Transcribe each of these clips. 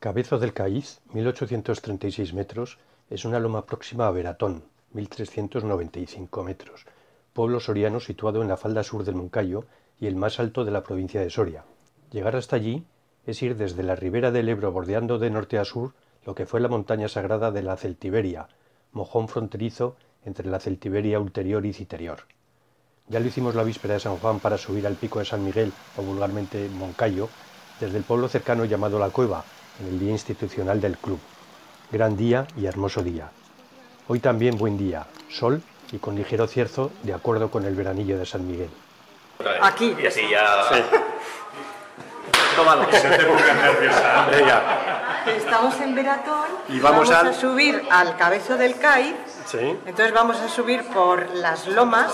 Cabezo del Caíz, 1836 metros, es una loma próxima a Veratón, 1395 metros, pueblo soriano situado en la falda sur del Moncayo y el más alto de la provincia de Soria. Llegar hasta allí es ir desde la ribera del Ebro bordeando de norte a sur lo que fue la montaña sagrada de la Celtiberia, mojón fronterizo entre la Celtiberia ulterior y citerior. Ya lo hicimos la víspera de San Juan para subir al pico de San Miguel, o vulgarmente Moncayo, desde el pueblo cercano llamado La Cueva, en el día institucional del club. Gran día y hermoso día. Hoy también buen día, sol y con ligero cierzo de acuerdo con el veranillo de San Miguel. Aquí. Y así ya... Sí. Tómalo. Estamos en Veratón Y vamos al- a subir al cabezo del CAI. Sí, Entonces vamos a subir por las lomas,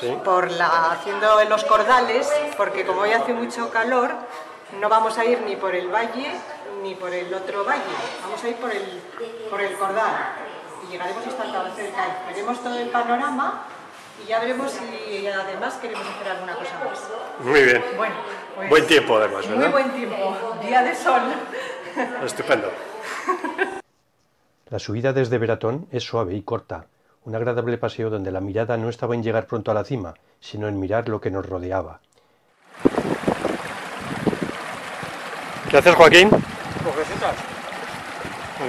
sí. por la, haciendo los cordales, porque como hoy hace mucho calor, no vamos a ir ni por el valle ni por el otro valle. Vamos a ir por el, por el cordal. Y llegaremos hasta CAI. Veremos todo el panorama y ya veremos si además queremos hacer alguna cosa más. Muy bien. Bueno, pues, Buen tiempo además, Muy ¿verdad? buen tiempo. Día de sol. Estupendo. La subida desde Veratón es suave y corta, un agradable paseo donde la mirada no estaba en llegar pronto a la cima, sino en mirar lo que nos rodeaba. ¿Qué haces, Joaquín? Con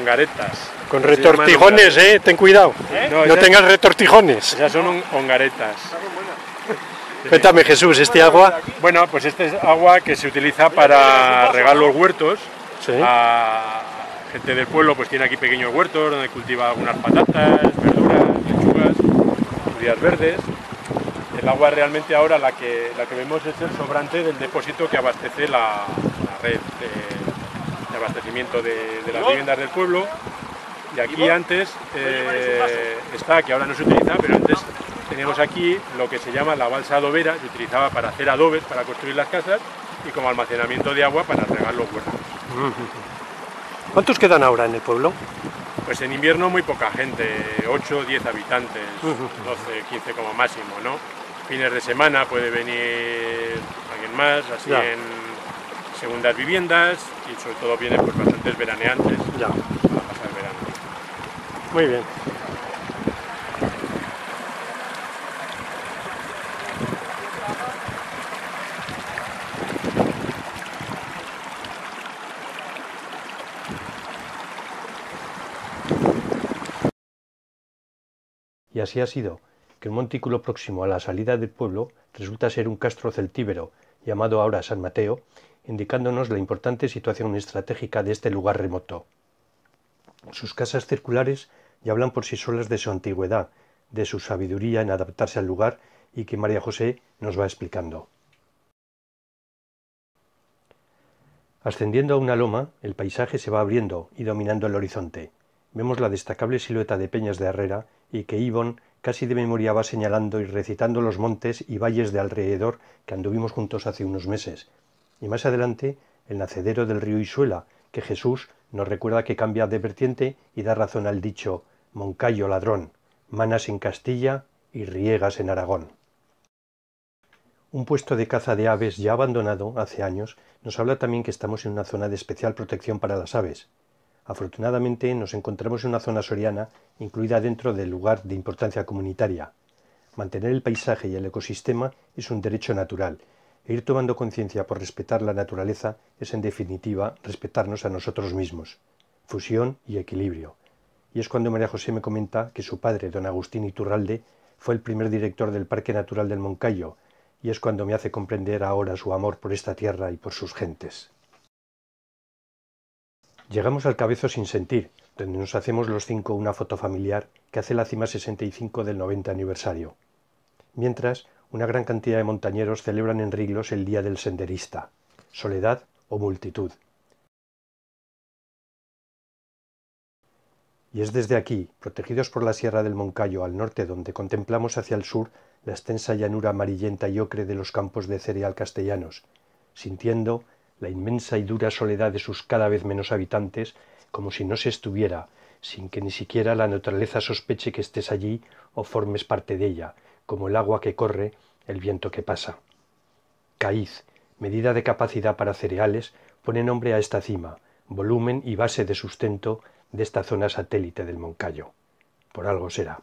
garetas. Con Se retortijones, ¿eh? Ten cuidado. ¿Eh? No, No, esas- tengas retortijones. Esas son hongaretas. Cuéntame, Jesús, ¿este agua? Bueno, pues este es agua que se utiliza para regar los huertos. Sí. A gente del pueblo pues tiene aquí pequeños huertos donde cultiva algunas patatas, verduras, lechugas, judías verdes. El agua realmente ahora la que, la que vemos es el sobrante del depósito que abastece la red de, de abastecimiento de, de las viviendas del pueblo. Y aquí antes eh, está, que ahora no se utiliza, pero antes teníamos aquí lo que se llama la balsa adobera, se utilizaba para hacer adobes, para construir las casas y como almacenamiento de agua para regar los huertos. ¿Cuántos quedan ahora en el pueblo? Pues en invierno muy poca gente, 8 o 10 habitantes, 12, 15 como máximo, ¿no? Fines de semana puede venir alguien más, así Ya. en segundas viviendas y sobre todo vienen pues bastantes veraneantes Ya. para pasar el verano. Muy bien. Y así ha sido, que un montículo próximo a la salida del pueblo resulta ser un castro celtíbero, llamado ahora San Mateo, indicándonos la importante situación estratégica de este lugar remoto. Sus casas circulares ya hablan por sí solas de su antigüedad, de su sabiduría en adaptarse al lugar y que María José nos va explicando. Ascendiendo a una loma, el paisaje se va abriendo y dominando el horizonte. Vemos la destacable silueta de Peñas de Herrera y que Ivonne casi de memoria va señalando y recitando los montes y valles de alrededor que anduvimos juntos hace unos meses. Y más adelante, el nacedero del río Isuela, que Jesús nos recuerda que cambia de vertiente y da razón al dicho Moncayo ladrón, manas en Castilla y riegas en Aragón. Un puesto de caza de aves ya abandonado hace años nos habla también que estamos en una zona de especial protección para las aves. Afortunadamente nos encontramos en una zona soriana incluida dentro del lugar de importancia comunitaria. Mantener el paisaje y el ecosistema es un derecho natural e ir tomando conciencia por respetar la naturaleza es en definitiva respetarnos a nosotros mismos. Fusión y equilibrio. Y es cuando María José me comenta que su padre, don Agustín Iturralde, fue el primer director del Parque Natural del Moncayo, y es cuando me hace comprender ahora su amor por esta tierra y por sus gentes. Llegamos al Cabezo sin sentir, donde nos hacemos los cinco una foto familiar que hace la cima 65 del 90 aniversario. Mientras, una gran cantidad de montañeros celebran en Riglos el Día del Senderista, soledad o multitud. Y es desde aquí, protegidos por la Sierra del Moncayo al norte, donde contemplamos hacia el sur la extensa llanura amarillenta y ocre de los campos de cereal castellanos, sintiendo la inmensa y dura soledad de sus cada vez menos habitantes, como si no se estuviera, sin que ni siquiera la naturaleza sospeche que estés allí o formes parte de ella, como el agua que corre, el viento que pasa. Caíz, medida de capacidad para cereales, pone nombre a esta cima, volumen y base de sustento de esta zona satélite del Moncayo. Por algo será.